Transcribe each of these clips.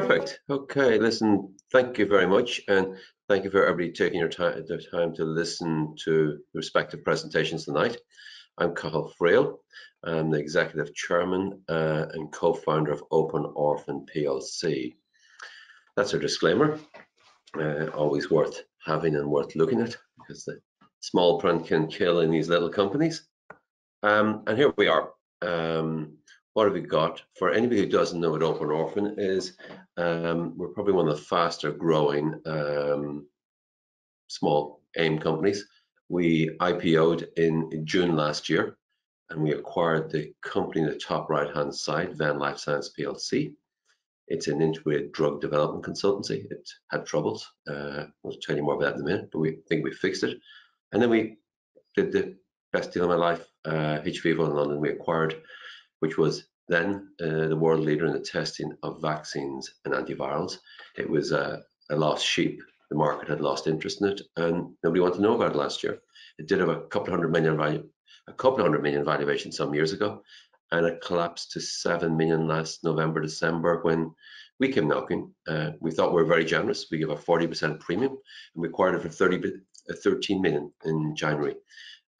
Perfect. Okay, listen, thank you very much. And thank you for everybody taking your time, time to listen to the respective presentations tonight. I'm Cathal Friel. I'm the Executive Chairman uh, and co-founder of Open Orphan PLC. That's a disclaimer, uh, always worth having and worth looking at because the small print can kill in these little companies. Um, and here we are. Um, what have we got? For anybody who doesn't know what Open Orphan is, um, we're probably one of the faster growing um, small AIM companies. We IPO'd in, in, June last year, and we acquired the company in the top right-hand side, Venn Life Science PLC. It's an integrated drug development consultancy. It had troubles. Uh, I'll tell you more about that in a minute, but we think we fixed it. And then we did the best deal of my life, uh, hVIVO in London. We acquired which was then uh, the world leader in the testing of vaccines and antivirals. It was a, a lost sheep. The market had lost interest in it, and nobody wanted to know about it last year. It did have a couple hundred million value, a couple hundred million valuation some years ago, and it collapsed to seven million last November, December when we came knocking. Uh, we thought we were very generous. We gave a 40% premium, and we acquired it for 30, uh, 13 million in January.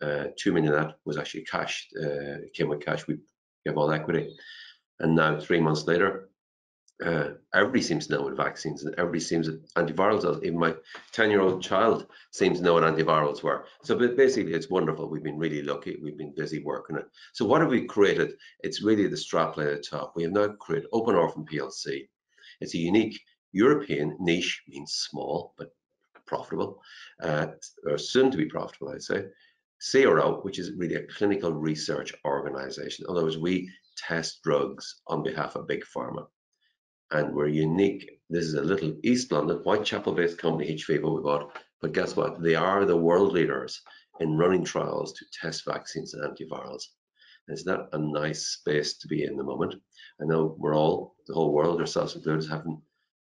Uh, two million of that was actually cash. Uh, it came with cash. We have all equity. And now, three months later, uh, everybody seems to know what vaccines and everybody seems that antivirals does. Even my 10 year old child seems to know what antivirals were. So basically, it's wonderful. We've been really lucky. We've been busy working it. So, what have we created? It's really the strapline at the top. We have now created Open Orphan PLC. It's a unique European niche, means small but profitable, uh, or soon to be profitable, I'd say, CRO, which is really a clinical research organization. In other words, we test drugs on behalf of big pharma. And we're unique. This is a little East London, Whitechapel-based company, hVIVO we bought. But guess what? They are the world leaders in running trials to test vaccines and antivirals. Is that a nice space to be in the moment? I know we're all, the whole world, ourselves included, having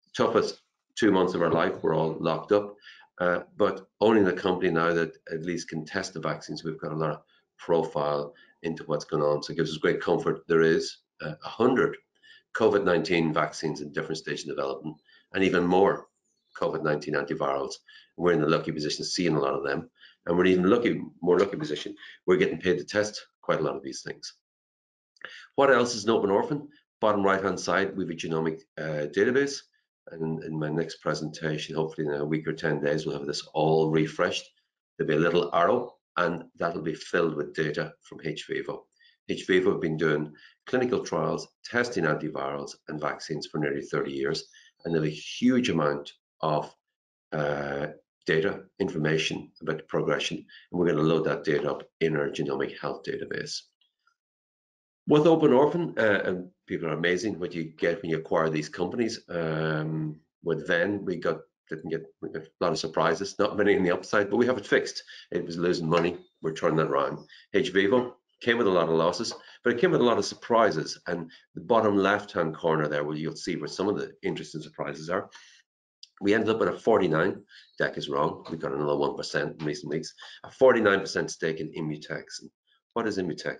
the toughest two months of our life. We're all locked up. Uh, but owning the company now that at least can test the vaccines, we've got a lot of profile into what's going on. So it gives us great comfort. There is uh, a uh, hundred COVID-19 vaccines in different stages of development, and even more COVID-19 antivirals. We're in the lucky position of seeing a lot of them, and we're even lucky, more lucky position. We're getting paid to test quite a lot of these things. What else is an open orphan? Bottom right-hand side, we have a genomic uh, database and in my next presentation, hopefully in a week or 10 days, we'll have this all refreshed. There'll be a little arrow and that'll be filled with data from hVIVO. hVIVO have been doing clinical trials, testing antivirals and vaccines for nearly 30 years, and there's a huge amount of uh, data, information about the progression, and we're going to load that data up in our genomic health database. With Open Orphan, uh, and people are amazing what you get when you acquire these companies. Um, with Venn, we got didn't get, a lot of surprises, not many in the upside, but we have it fixed. It was losing money. We're turning that around. hVIVO came with a lot of losses, but it came with a lot of surprises. And the bottom left-hand corner there, where you'll see where some of the interesting surprises are. We ended up with a 49. Deck is wrong. We got another 1% in recent weeks. A 49% stake in Imutex. What is Imutex?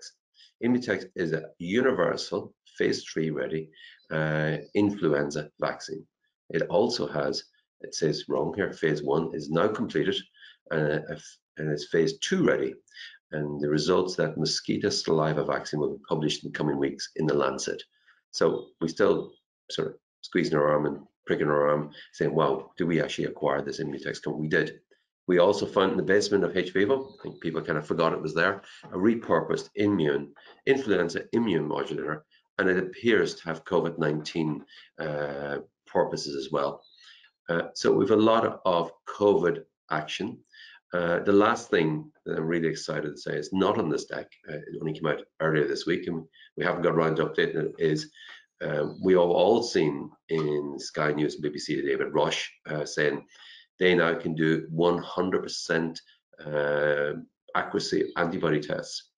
Imutex is a universal phase three ready uh, influenza vaccine. It also has, it says wrong here, phase one is now completed uh, and it's phase two ready. And the results that mosquito saliva vaccine will be published in the coming weeks in the Lancet. So we still sort of squeezing our arm and pricking our arm, saying, wow, do we actually acquire this Imutex? We did. We also found in the basement of hVIVO, I think people kind of forgot it was there, a repurposed immune, influenza immune modulator, and it appears to have COVID-19 uh, purposes as well. Uh, so we've a lot of COVID action. Uh, the last thing that I'm really excited to say is not on this deck. Uh, it only came out earlier this week, and we haven't got around to updating it. Is uh, we have all seen in Sky News and BBC today Roche uh, saying they now can do 100% uh, accuracy antibody tests.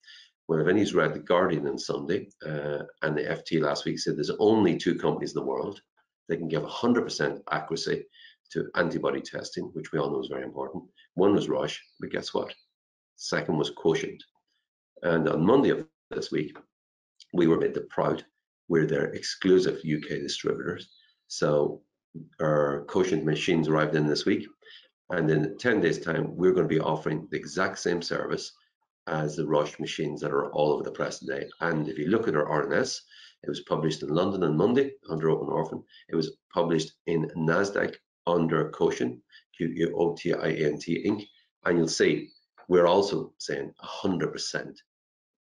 Well, if anybody's read The Guardian on Sunday, uh, and the FT last week said there's only two companies in the world that can give 100% accuracy to antibody testing, which we all know is very important. One was Roche, but guess what? Second was Quotient. And on Monday of this week, we were made the proud. We're their exclusive UK distributors. So our Quotient machines arrived in this week. And in 10 days time, we're going to be offering the exact same service as the Roche machines that are all over the press today. And if you look at our RNS, it was published in London on Monday under Open Orphan. It was published in NASDAQ under Quotient, Q-O-T-I-N-T Inc. And you'll see we're also saying 100%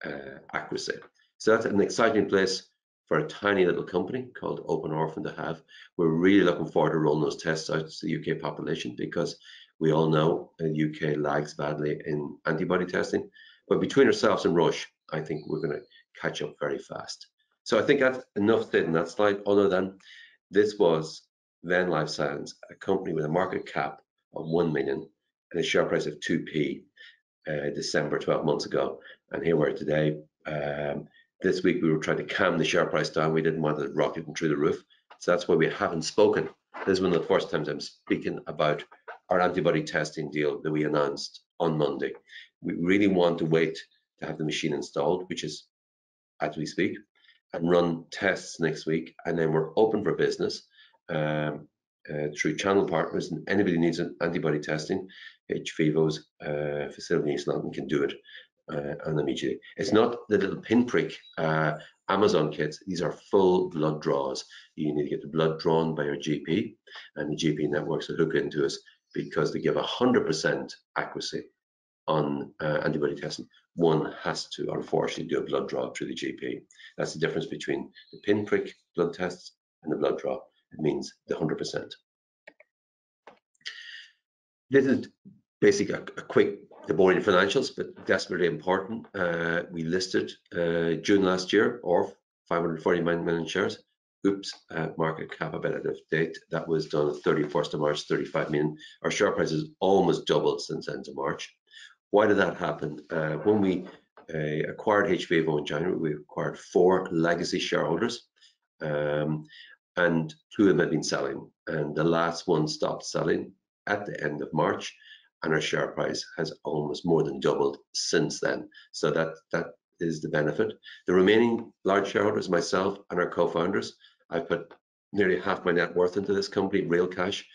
uh, accuracy. So that's an exciting place for a tiny little company called Open Orphan to have. We're really looking forward to rolling those tests out to the UK population because we all know the UK lags badly in antibody testing. But between ourselves and Roche, I think we're going to catch up very fast. So I think that's enough said in that slide, other than this was Venn Life Science, a company with a market cap of 1 million and a share price of 2p uh, December 12 months ago. And here we are today. Um, this week we were trying to calm the share price down. We didn't want it rocketing through the roof. So that's why we haven't spoken. This is one of the first times I'm speaking about our antibody testing deal that we announced on Monday. We really want to wait to have the machine installed, which is as we speak, and run tests next week. And then we're open for business um, uh, through channel partners. And anybody needs an antibody testing, hVIVO's uh, facility in East London can do it uh, immediately. It's not the little pinprick uh, Amazon kits. These are full blood draws. You need to get the blood drawn by your GP, and the GP networks will hook into us because they give 100% accuracy on uh, antibody testing. One has to, unfortunately, do a blood draw through the GP. That's the difference between the pinprick blood tests and the blood draw. It means the 100%. This is basically a, a quick, the boring financials, but desperately important. Uh, we listed uh, June last year, or 549 million shares. Oops, uh, market cap of date. That was done 31st of March, 35 million. Our share price has almost doubled since end of March. Why did that happen? Uh, when we uh, acquired hVIVO in January, we acquired four legacy shareholders. Um, and two of them had been selling and the last one stopped selling at the end of March and our share price has almost more than doubled since then. So that that is the benefit. The remaining large shareholders myself and our co-founders I've put nearly half my net worth into this company real cash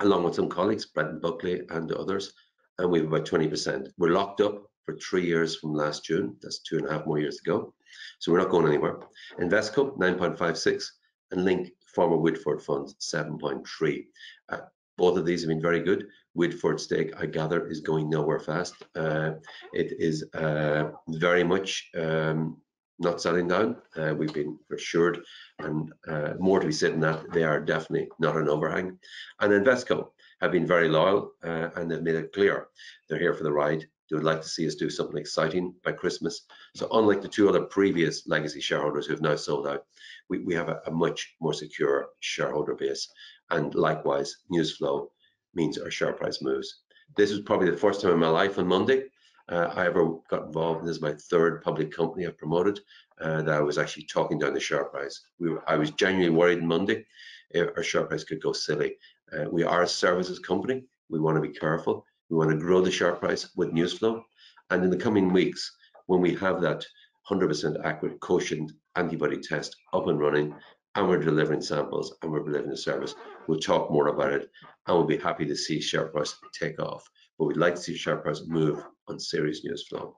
along with some colleagues Brendan Buckley and others and we have about 20% we're locked up for three years from last June. That's two and a half more years to go so we're not going anywhere. Invesco, 9.56 and Link former Woodford funds 7.3. Uh, both of these have been very good. Woodford stake, I gather, is going nowhere fast. Uh, it is uh, very much um, not selling down. Uh, we've been assured, and uh, more to be said in that they are definitely not an overhang. And Invesco have been very loyal, uh, and they've made it clear they're here for the ride. They would like to see us do something exciting by Christmas. So unlike the two other previous legacy shareholders who have now sold out, we, we have a, a much more secure shareholder base. And likewise, news flow means our share price moves. This was probably the first time in my life on Monday uh, I ever got involved. This is my third public company I've promoted uh, that I was actually talking down the share price. We were, I was genuinely worried on Monday if our share price could go silly. Uh, we are a services company. We want to be careful. We want to grow the share price with news flow. And in the coming weeks, when we have that 100% accurate quotient antibody test up and running, and we're delivering samples and we're delivering the service, we'll talk more about it and we'll be happy to see share price take off. But we'd like to see share price move on serious news flow.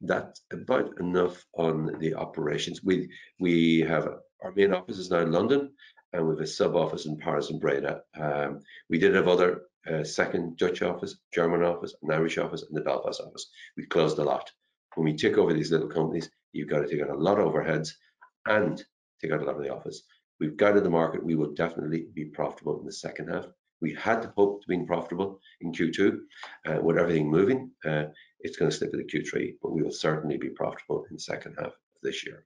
That's about enough on the operations. We we have our main office is now in London and we have a sub office in Paris and Breda. Um, we did have other uh, second Dutch office, German office, an Irish office, and the Belfast office. We closed a lot. When we take over these little companies, you've got to take out a lot of overheads and take out a lot of the office. We've guided the market. We will definitely be profitable in the second half. We had to hope to be profitable in Q2 uh, with everything moving. Uh, it's going to slip into Q3, but we will certainly be profitable in the second half of this year.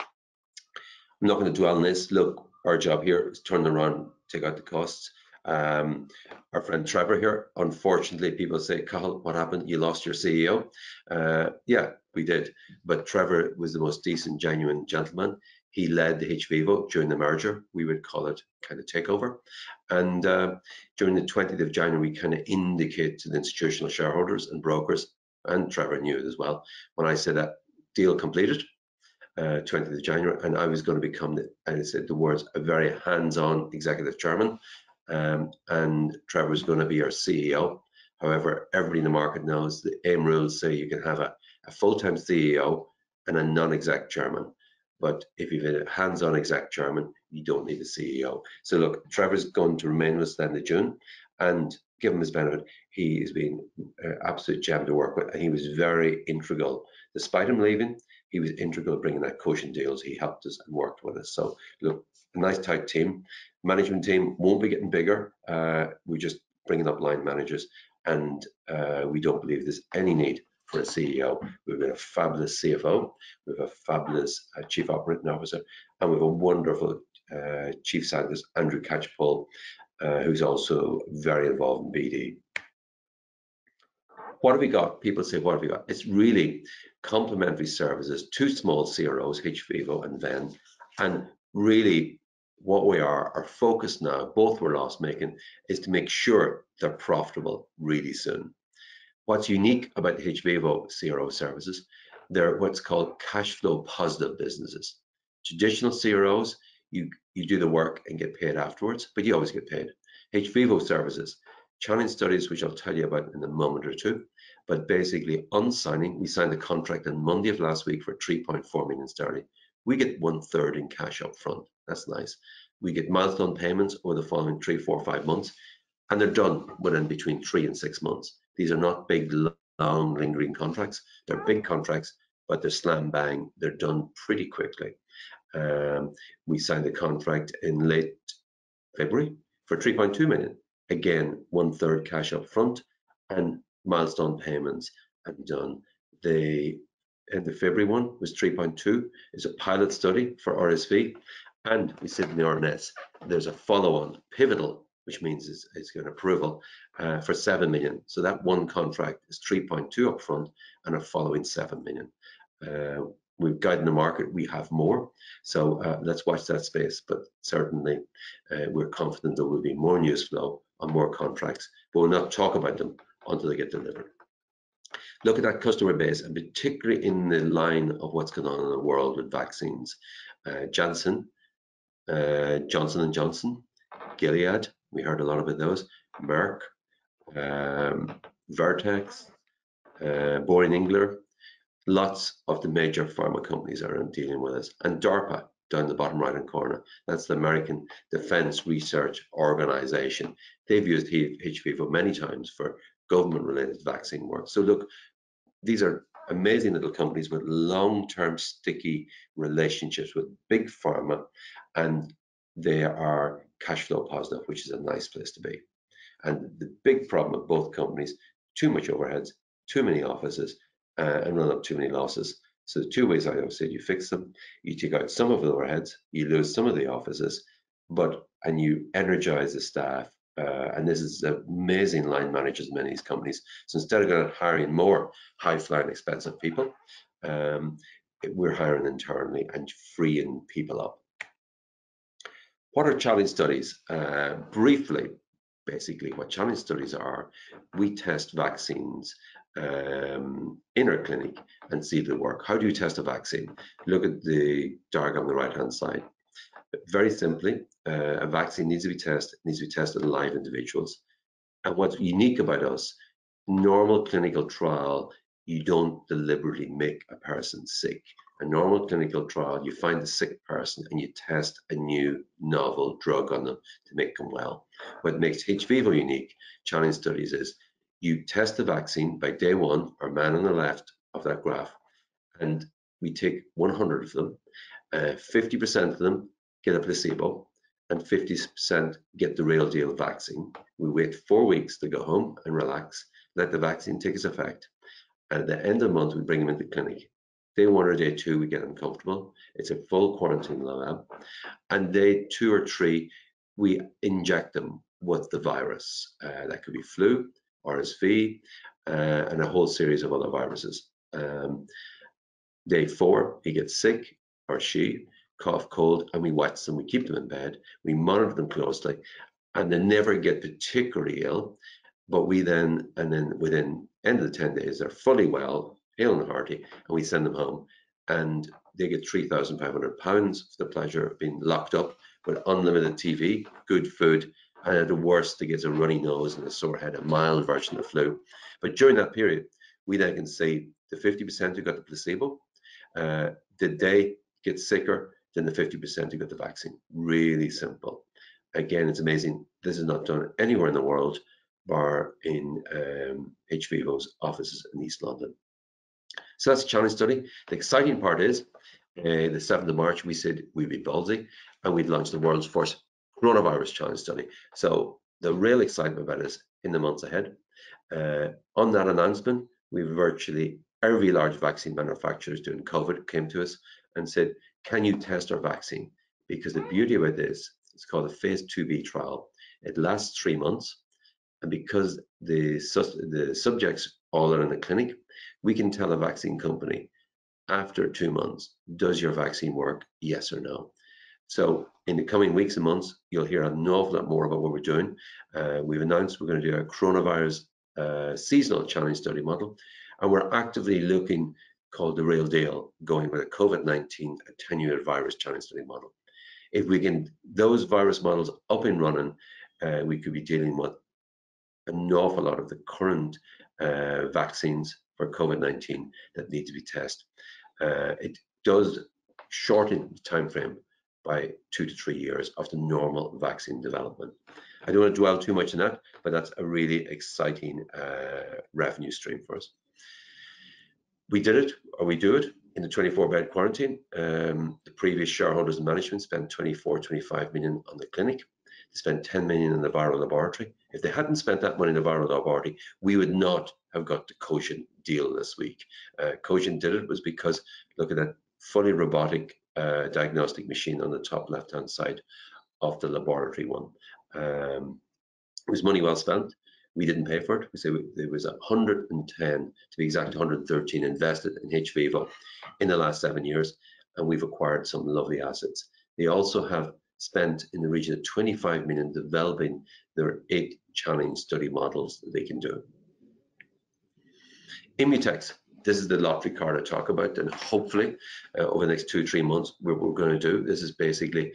I'm not going to dwell on this. Look, our job here is turn around, take out the costs. Um, our friend Trevor here, unfortunately, people say, Carl, what happened? You lost your CEO. Uh, yeah, we did. But Trevor was the most decent, genuine gentleman. He led the hVIVO during the merger. We would call it kind of takeover. And uh, during the 20th of January, we kind of indicate to the institutional shareholders and brokers, and Trevor knew it as well, when I said that deal completed. uh, 20th of January, and I was going to become, the, and I said the words, a very hands-on executive chairman, um, and Trevor was going to be our CEO. However, everybody in the market knows the AIM rules say you can have a, a full-time CEO and a non-exec chairman. But if you've a hands-on exec chairman, you don't need a CEO. So look, Trevor's going to remain with us the end June, and give him his benefit, he has been an absolute gem to work with, and he was very integral. Despite him leaving, he was integral bringing that cushion deals. He helped us and worked with us. So look, a nice tight team. Management team won't be getting bigger. Uh, we're just bringing up line managers, and uh, we don't believe there's any need for a CEO. We've got a fabulous CFO, we have a fabulous uh, Chief Operating Officer, and we have a wonderful uh, Chief Scientist, Andrew Catchpole, uh, who's also very involved in BD. What have we got? People say, what have we got? It's really complementary services, two small CROs, hVIVO and Venn, and really what we are, our focus now, both were loss making, is to make sure they're profitable really soon. What's unique about the hVIVO CRO services, they're what's called cash flow positive businesses. Traditional CROs, you, you do the work and get paid afterwards, but you always get paid. hVIVO services, challenge studies, which I'll tell you about in a moment or two, but basically on signing, we signed a contract on Monday of last week for 3.4 million sterling. We get one third in cash up front. That's nice. We get milestone payments over the following three, four, five months, and they're done within between three and six months. These are not big, long, lingering contracts. They're big contracts, but they're slam bang. They're done pretty quickly. Um, we signed a contract in late February for 3.2 million. Again, one third cash up front and milestone payments and done. The in the February one was 3.2. It's a pilot study for RSV, and we said in the RNS there's a follow-on pivotal which means it's, it's approval uh, for 7 million. So that one contract is 3.2 upfront and a following 7 million. Uh, we've guided the market, we have more. So uh, let's watch that space. But certainly uh, we're confident there will be more news flow on more contracts, but we'll not talk about them until they get delivered. Look at that customer base, and particularly in the line of what's going on in the world with vaccines. Uh, Janssen, uh, Johnson & Johnson, Gilead, we heard a lot about those. Merck, um, Vertex, uh, Boehringer lots of the major pharma companies are dealing with us. And DARPA down the bottom right hand corner, that's the American Defense Research Organization. They've used hVIVO many times for government related vaccine work. So look, these are amazing little companies with long-term sticky relationships with big pharma and they are cash flow positive, which is a nice place to be. And the big problem of both companies, too much overheads, too many offices, uh, and run up too many losses. So the two ways I always said you fix them, you take out some of the overheads, you lose some of the offices, but and you energize the staff. Uh, and this is amazing line managers in many of these companies. So instead of going hiring more high-flying, expensive people, um, we're hiring internally and freeing people up. What are challenge studies? Uh, briefly, basically what challenge studies are, we test vaccines um, in our clinic and see if they work. How do you test a vaccine? Look at the diagram on the right hand side. Very simply, uh, a vaccine needs to be tested, needs to be tested in live individuals. And what's unique about us, normal clinical trial, you don't deliberately make a person sick a normal clinical trial, you find a sick person and you test a new novel drug on them to make them well. What makes hVIVO unique, challenge studies, is you test the vaccine by day one, our man on the left of that graph, and we take 100 of them, 50% uh, of them get a placebo, and 50% get the real deal vaccine. We wait four weeks to go home and relax, let the vaccine take its effect. And at the end of the month, we bring them into the clinic Day one or day two, we get them comfortable. It's a full quarantine lab. And day two or three, we inject them with the virus. Uh, that could be flu, RSV, uh, and a whole series of other viruses. Um, day four, he gets sick or she, cough, cold, and we watch them. We keep them in bed. We monitor them closely, and they never get particularly ill. But we then, and then within end of the 10 days, they're fully well, hale and hearty, and we send them home. And they get £3,500 for the pleasure of being locked up with unlimited TV, good food, and at the worst, they get a runny nose and a sore head, a mild version of flu. But during that period, we then can see the 50% who got the placebo, uh, did they get sicker than the 50% who got the vaccine? Really simple. Again, it's amazing. This is not done anywhere in the world, bar in um, hVIVO's offices in East London. So that's a challenge study. The exciting part is uh, the 7th of March, we said we'd be ballsy and we'd launch the world's first coronavirus challenge study. So the real excitement about this in the months ahead. Uh, on that announcement, we virtually every large vaccine manufacturers doing COVID came to us and said, can you test our vaccine? Because the beauty about this, it's called a phase 2B trial. It lasts three months. And because the, the subjects all are in the clinic, we can tell a vaccine company after two months, does your vaccine work? Yes or no. So in the coming weeks and months, you'll hear an awful lot more about what we're doing. Uh, we've announced we're going to do a coronavirus uh, seasonal challenge study model, and we're actively looking called the real deal, going with a COVID-19 attenuated virus challenge study model. If we can those virus models up and running, uh, we could be dealing with an awful lot of the current uh, vaccines for COVID-19 that need to be tested. Uh, it does shorten the time frame by two to three years of the normal vaccine development. I don't want to dwell too much on that, but that's a really exciting uh, revenue stream for us. We did it, or we do it, in the 24 bed quarantine. Um, the previous shareholders and management spent 24, 25 million on the clinic. They spent 10 million in the viral laboratory. If they hadn't spent that money in the viral laboratory, we would not have got the Quotient deal this week. Uh, Quotient did it was because look at that fully robotic uh, diagnostic machine on the top left hand side of the laboratory one. Um, it was money well spent. We didn't pay for it. We say there was 110, to be exact, 113 invested in hVIVO in the last seven years, and we've acquired some lovely assets. They also have spent in the region of 25 million developing their eight challenge study models that they can do. Imutex, this is the lottery card I talk about, and hopefully uh, over the next two, three months, what we're going to do, this is basically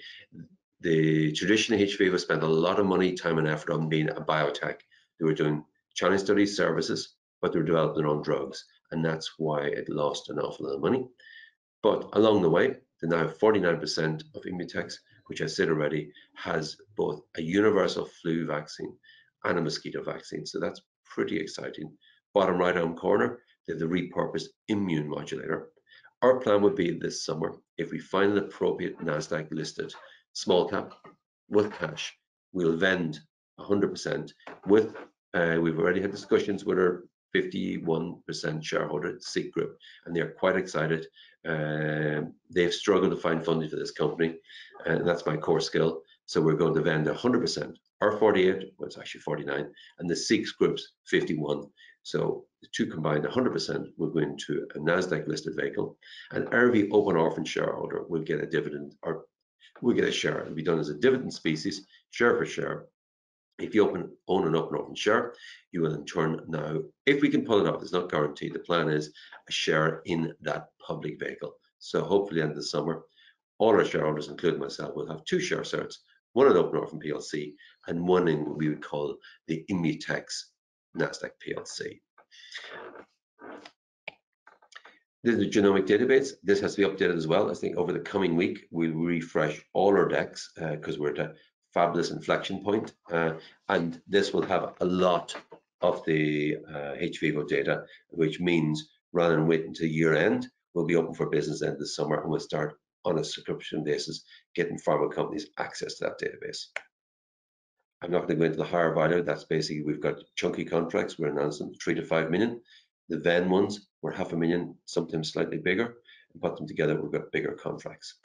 the traditional hVIVO spent a lot of money, time, and effort on being a biotech. They were doing challenge study services, but they were developing their own drugs, and that's why it lost an awful lot of money. But along the way, they now have 49% of Immutex, which I said already, has both a universal flu vaccine and a mosquito vaccine. So that's pretty exciting. Bottom right hand corner, they have the repurposed immune modulator. Our plan would be this summer, if we find an appropriate NASDAQ listed small cap with cash, we'll vend 100% with, uh, we've already had discussions with our 51% shareholder, SEEK Group, and they're quite excited. Um, they've struggled to find funding for this company, and that's my core skill. So we're going to vend 100%, our 48, well, it's actually 49, and the SEEK Group's 51. So the two combined, 100% will go into a NASDAQ listed vehicle, and every open orphan shareholder will get a dividend or will get a share. It'll be done as a dividend species, share for share. If you open, own an open orphan share, you will in turn now, if we can pull it off, it's not guaranteed. The plan is a share in that public vehicle. So hopefully end of the summer, all our shareholders, including myself, will have two share certs, one in Open Orphan PLC and one in what we would call the Imutex NASDAQ PLC. This is the genomic database. This has to be updated as well. I think over the coming week, we'll refresh all our decks because uh, we're at a fabulous inflection point. Uh, and this will have a lot of the uh, hVIVO data, which means rather than wait until year end, we'll be open for business end of the summer and we'll start on a subscription basis, getting pharma companies access to that database. I'm not going to go into the higher value. That's basically we've got chunky contracts. We're announcing three to five million. The Venn ones were half a million, sometimes slightly bigger. And put them together, we've got bigger contracts.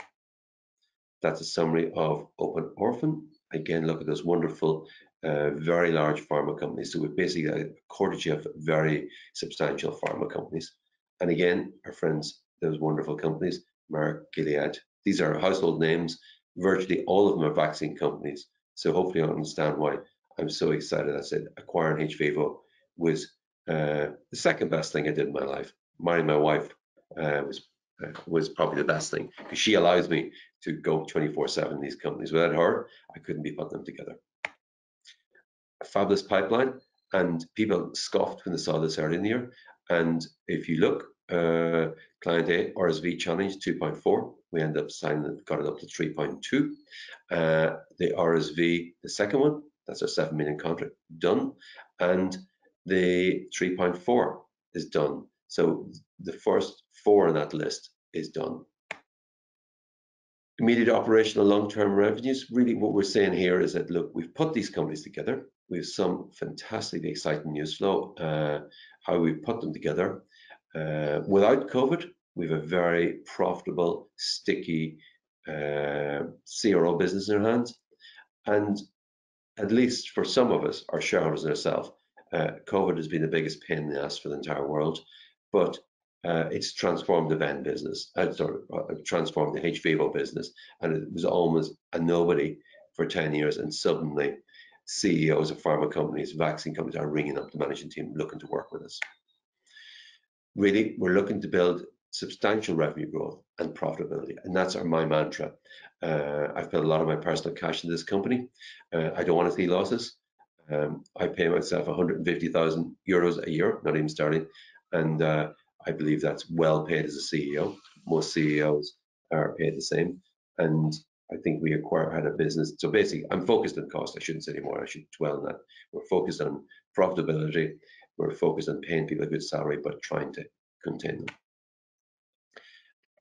That's a summary of Open Orphan. Again, look at those wonderful, uh, very large pharma companies. So we're basically a quarter of very substantial pharma companies. And again, our friends, those wonderful companies, Merck, Gilead. These are household names. Virtually all of them are vaccine companies. So hopefully you'll understand why I'm so excited. I said acquiring hVIVO was uh, the second best thing I did in my life. Marrying my wife uh, was uh, was probably the best thing because she allows me to go 24/7 in these companies. Without her, I couldn't be putting them together. A fabulous pipeline, and people scoffed when they saw this early in the year. And if you look, uh, client A RSV challenge 2.4, we end up signing got it up to 3.2. Uh, the RSV, the second one, that's our 7 million contract done, and the 3.4 is done. So the first four on that list is done. Immediate operational long-term revenues, really what we're saying here is that, look, we've put these companies together. We have some fantastically exciting news flow, uh, how we put them together. Uh, without COVID, we have a very profitable, sticky uh, CRO business in our hands. And at least for some of us, our shareholders and ourselves, uh, COVID has been the biggest pain in the ass for the entire world. But uh, it's transformed the Venn business, uh, sorry, uh, transformed the hVIVO business, and it was almost a nobody for 10 years, and suddenly CEOs of pharma companies, vaccine companies are ringing up the management team looking to work with us. Really, we're looking to build substantial revenue growth and profitability, and that's our my mantra. Uh, I've put a lot of my personal cash in this company. Uh, I don't want to see losses. Um, I pay myself 150,000 euros a year, not even starting, and uh, I believe that's well paid as a CEO. Most CEOs are paid the same. And I think we acquire had a business. So basically, I'm focused on cost. I shouldn't say anymore. I should dwell on that. We're focused on profitability. We're focused on paying people a good salary, but trying to contain them.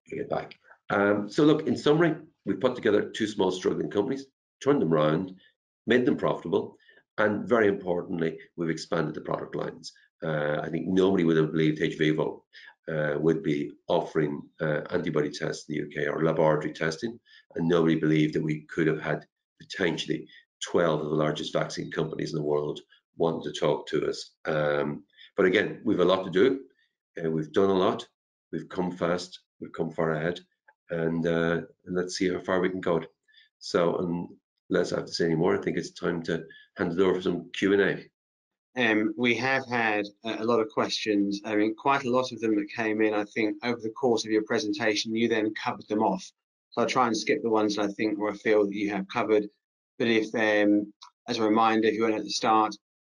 Get back. Um, so look, in summary, we put together two small struggling companies, turned them around, made them profitable, and very importantly, we've expanded the product lines. Uh, I think nobody would have believed hVIVO uh, would be offering uh, antibody tests in the UK or laboratory testing, and nobody believed that we could have had potentially 12 of the largest vaccine companies in the world wanting to talk to us. Um, but again, we've a lot to do. Uh, we've done a lot. We've come fast. We've come far ahead, and, uh, let's see how far we can go. So, unless I have to say any more, I think it's time to hand it over for some Q and A. Um, we have had a lot of questions. I mean, quite a lot of them that came in, I think, over the course of your presentation, you then covered them off. So I'll try and skip the ones that I think or I feel that you have covered. But if, um, as a reminder, if you weren't at the start,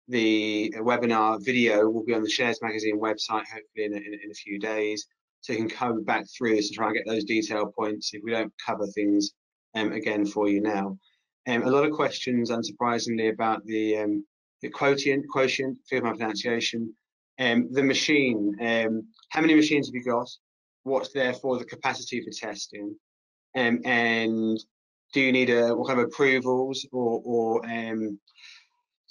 the webinar video will be on the Shares Magazine website, hopefully in a, in a few days. So you can come back through and try and get those detail points if we don't cover things um, again for you now. Um, a lot of questions, unsurprisingly, about the um, the quotient, quotient, forgive my pronunciation, um, the machine, um, how many machines have you got? What's therefore the capacity for testing? Um, and do you need a, what kind of approvals or, or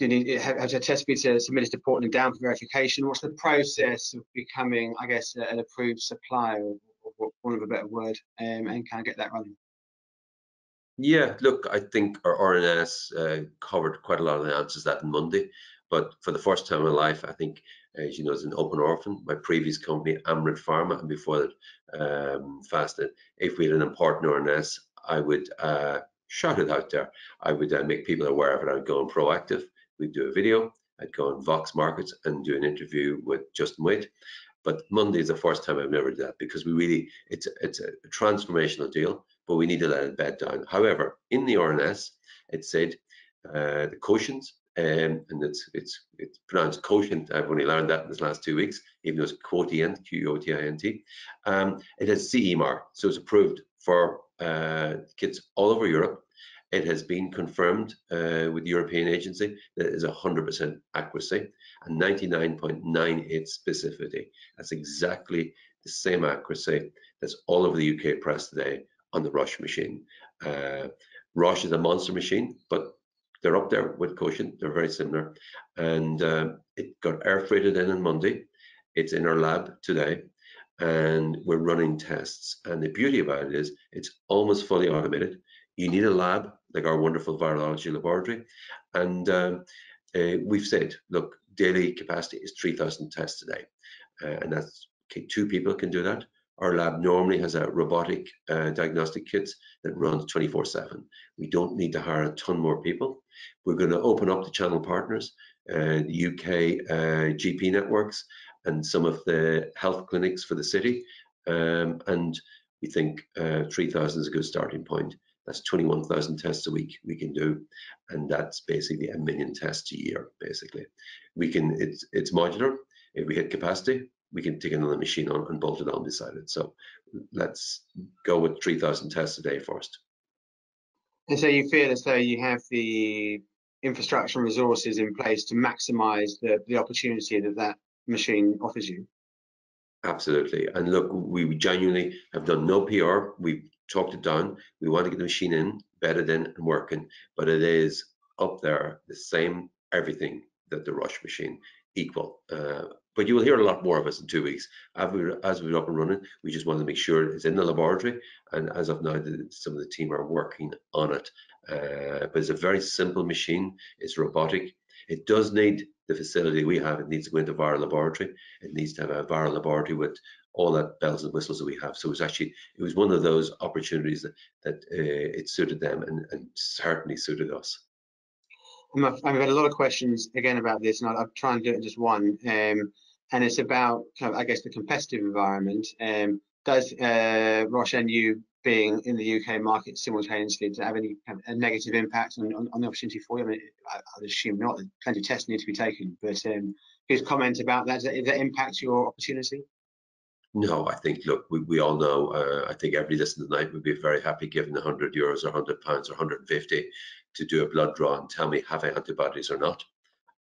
um, do you need, have, have a test be submitted to Porton Down for verification? What's the process of becoming, I guess, an approved supplier, or, one of a better word, um, and can I get that running? Yeah, look, I think our RNS uh, covered quite a lot of the answers that Monday, but for the first time in my life, I think, as you know, as an open orphan, my previous company, Amryt Pharma, and before that, um, Fastnet, if we had an important RNS, I would uh, shout it out there. I would uh, make people aware of it. I'd go on proactive. We'd do a video. I'd go on Vox Markets and do an interview with Justin Waite. But Monday is the first time I've never done that because we really, it's it's a transformational deal but we need to let it bed down. However, in the RNS, it said uh, the quotient, um, and it's it's it's pronounced quotient. I've only learned that in this last two weeks, even though it's quotient, Q-O-T-I-N-T. Um, it has CE mark, so it's approved for uh, all over Europe. It has been confirmed uh, with the European agency that it is 100% accuracy and 99.98 specificity. That's exactly the same accuracy that's all over the UK press today on the Roche machine. Uh, Roche is a monster machine, but they're up there with Quotient. They're very similar. And uh, it got air freighted in on Monday. It's in our lab today and we're running tests. And the beauty about it is it's almost fully automated. You need a lab like our wonderful virology laboratory. And um, uh, we've said, look, daily capacity is 3,000 tests a day. Uh, and that's okay, two people can do that. Our lab normally has a robotic uh, diagnostic kit that runs 24 7. We don't need to hire a ton more people. We're going to open up the channel partners, uh, the UK uh, GP networks, and some of the health clinics for the city. Um, and we think uh, 3,000 is a good starting point. That's 21,000 tests a week we can do, and that's basically a million tests a year. Basically, we can. It's it's modular. If we hit capacity, we can take another machine on and bolt it on beside it. So let's go with 3,000 tests a day first. And so you feel as though you have the infrastructure and resources in place to maximise the the opportunity that that machine offers you. Absolutely. And look, we genuinely have done no PR. We've talked it down. We want to get the machine in, bedded in and working, but it is up there, the same everything that the Roche machine equal. Uh, but you will hear a lot more of us in two weeks. As we're, as we're up and running, we just want to make sure it's in the laboratory. And as of now, the, some of the team are working on it. Uh, but it's a very simple machine. It's robotic. It does need the facility we have. It needs to go into viral laboratory. It needs to have a viral laboratory with all that bells and whistles that we have. So it was actually it was one of those opportunities that that uh, it suited them and, and certainly suited us. I've, had a lot of questions again about this, and I'll, I'll try and do it in just one. Um, and it's about, kind of, I guess, the competitive environment. Um, does uh, Roche and you being in the UK market simultaneously to have any of a negative impact on, on, on, the opportunity for you? I mean, I, would assume not. Plenty of tests need to be taken, but um, his comment about that, does that, does that impact your opportunity? No, I think, look, we, we all know, uh, I think every listener tonight would be very happy given 100 euros or 100 pounds or 150 to do a blood draw and tell me have I antibodies or not.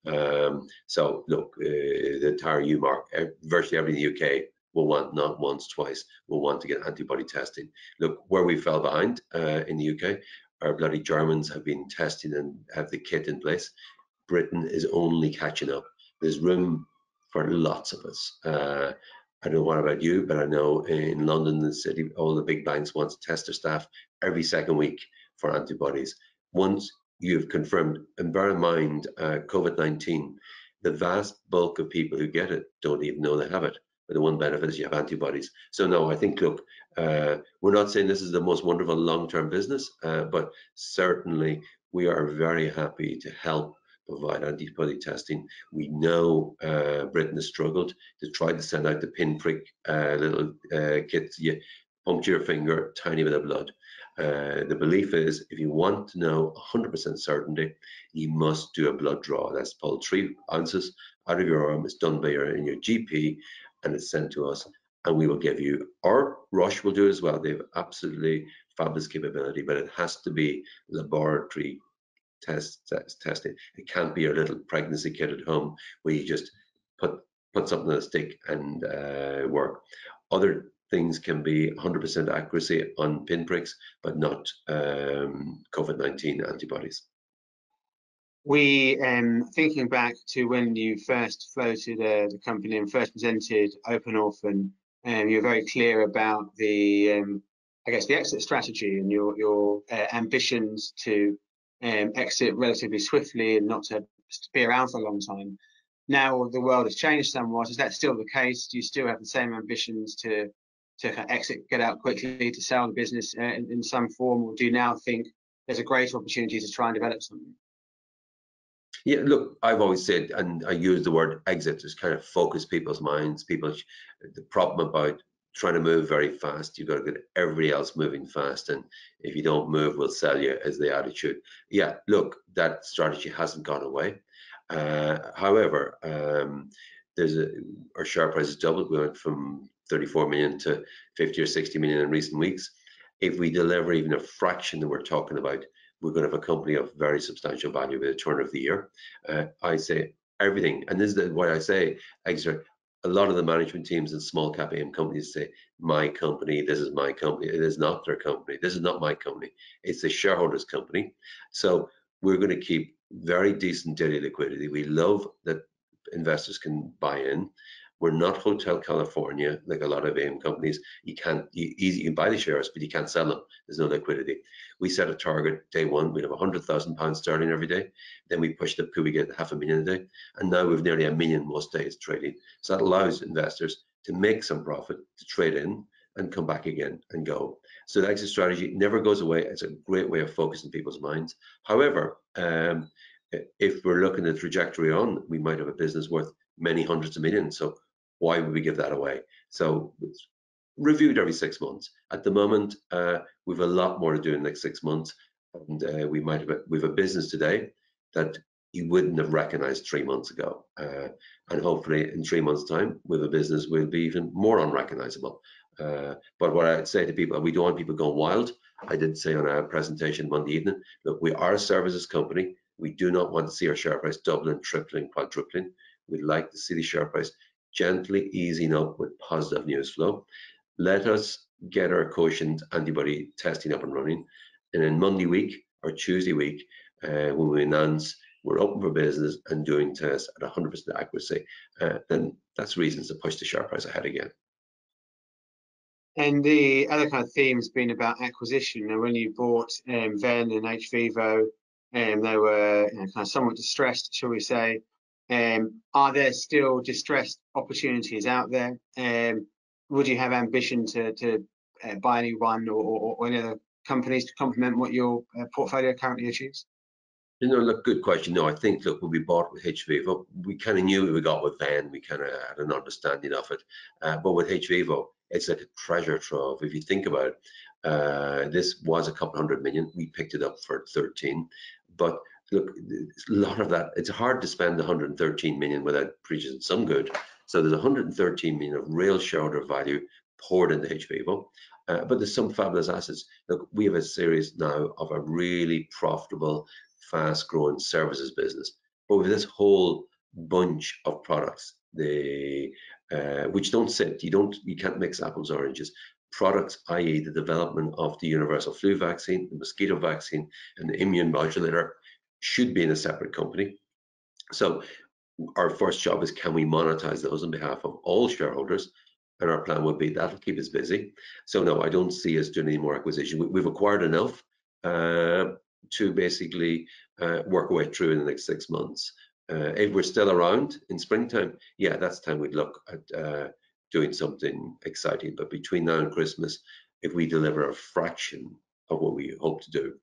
Um, so look, uh, the entire UMARC, virtually every in the UK will want not once, twice, will want to get antibody testing. Look, where we fell behind uh, in the UK, our bloody Germans have been testing and have the kit in place. Britain is only catching up. There's room for lots of us. Uh, I don't know what about you, but I know in London, the city, all the big banks want to test their staff every second week for antibodies. Once you've confirmed, and bear in mind, uh, COVID-19, the vast bulk of people who get it don't even know they have it. But the one benefit is you have antibodies. So no, I think, look, uh, we're not saying this is the most wonderful long-term business, uh, but certainly we are very happy to help provide antibody testing. We know uh, Britain has struggled to try to send out the pinprick uh, little uh, kits. You puncture your finger, tiny bit of blood. Uh, the belief is if you want to know 100% certainty, you must do a blood draw. That's pulled three ounces out of your arm. It's done by your, in your GP and it's sent to us and we will give you, or Roche will do as well. They have absolutely fabulous capability, but it has to be laboratory test, test. It can't be a little pregnancy kit at home where you just put put something on a stick and uh, work. Other things can be 100% accuracy on pinpricks, but not um, COVID-19 antibodies. We, um, thinking back to when you first floated uh, the company and first presented Open Orphan, um, you were very clear about the, um, I guess, the exit strategy and your your uh, ambitions to um, exit relatively swiftly and not to be around for a long time. Now the world has changed somewhat. Is that still the case? Do you still have the same ambitions to to exit, get out quickly, to sell the business uh, in, in some form, or do you now think there's a greater opportunity to try and develop something? Yeah, look, I've always said, and I use the word exit to kind of focus people's minds. People, the problem about trying to move very fast. You've got to get everybody else moving fast. And if you don't move, we'll sell you as the attitude. Yeah, look, that strategy hasn't gone away. Uh, however, um, there's a, our share price has doubled. We went from 34 million to 50 or 60 million in recent weeks. If we deliver even a fraction that we're talking about, we're going to have a company of very substantial value by the turn of the year. Uh, I say everything, and this is why I say, Exeter, a lot of the management teams in small cap AIM companies say, my company, this is my company. It is not their company. This is not my company. It's the shareholders' company. So we're going to keep very decent daily liquidity. We love that investors can buy in. We're not Hotel California like a lot of AIM companies. You can't you you buy the shares, but you can't sell them. There's no liquidity. We set a target day one. We'd have a hundred thousand pounds sterling every day. Then we pushed up, could we get half a million a day? And now we've nearly a million most days trading. So that allows investors to make some profit, to trade in and come back again and go. So the exit strategy never goes away. It's a great way of focusing people's minds. However, um, if we're looking at the trajectory on, we might have a business worth many hundreds of millions. So why would we give that away? So reviewed every six months. At the moment, uh, we've a lot more to do in the next six months, and uh, we might have we have a business today that you wouldn't have recognized three months ago, uh, and hopefully in three months' time, with a business we'll be even more unrecognizable. Uh, but what I'd say to people, we don't want people going wild. I did say on our presentation Monday evening, look, we are a services company. We do not want to see our share price doubling, tripling, quadrupling. We'd like to see the share price gently easing up with positive news flow. Let us get our quotient antibody testing up and running. And then Monday week or Tuesday week, uh, when we announce we're open for business and doing tests at 100% accuracy, uh, then that's reasons to push the share price ahead again. And the other kind of theme has been about acquisition. And when you bought um, Venn and hVivo, um, they were you know, kind of somewhat distressed, shall we say. Um, are there still distressed opportunities out there? Um, would you have ambition to, to uh, buy any one or, or, or, any other companies to complement what your uh, portfolio currently achieves? You know, look, good question. No, I think, look, when we bought with hVivo, we kind of knew what we got with Venn. We kind of had an understanding of it. Uh, but with hVivo, it's like a treasure trove. If you think about it, uh, this was a couple hundred million. We picked it up for 13. But look, a lot of that, it's hard to spend 113 million without producing some good. So there's 113 million of real shareholder value poured into hVivo. Uh, but there's some fabulous assets. Look, we have a series now of a really profitable, fast-growing services business. But with this whole bunch of products, the uh, which don't sit, you don't, you can't mix apples and oranges. Products, i.e. the development of the universal flu vaccine, the mosquito vaccine, and the immune modulator should be in a separate company. So our first job is can we monetize those on behalf of all shareholders? And our plan would be that'll keep us busy. So no, I don't see us doing any more acquisition. We, have acquired enough uh, to basically uh, work our way through in the next six months. Uh, if we're still around in springtime, yeah, that's time we'd look at uh, doing something exciting. But between now and Christmas, if we deliver a fraction of what we hope to do,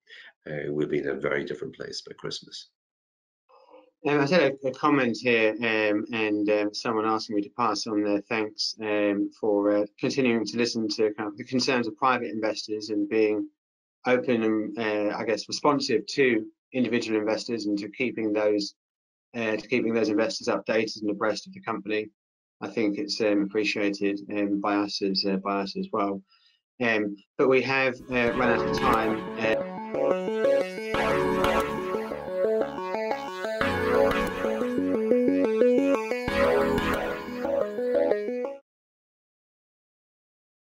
uh, we'll be in a very different place by Christmas. Um, I had a, a comment here, um, and um, someone asking me to pass on their thanks um, for uh, continuing to listen to kind of the concerns of private investors and being open and, uh, I guess, responsive to individual investors and to keeping those uh, to keeping those investors updated and abreast of the company. I think it's um, appreciated um, by us as uh, by us as well. but we have uh, run out of time. Uh,